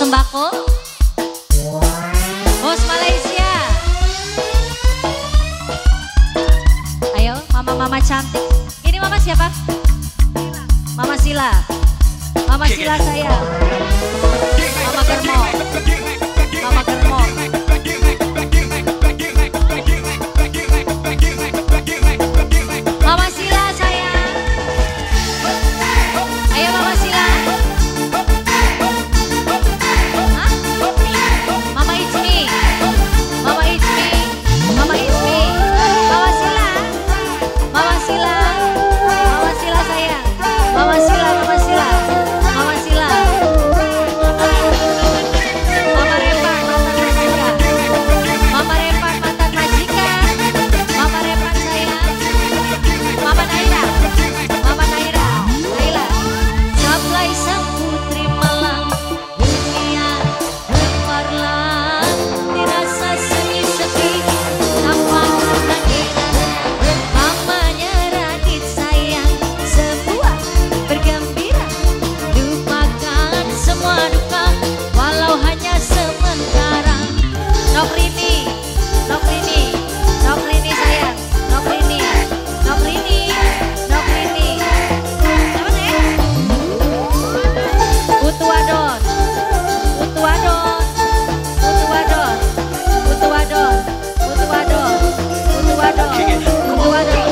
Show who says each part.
Speaker 1: sembako. Bos Malaysia. Ayo mama-mama cantik. Ini mama siapa? Mama Sila. Mama Sila saya. Mama Germo 맞아.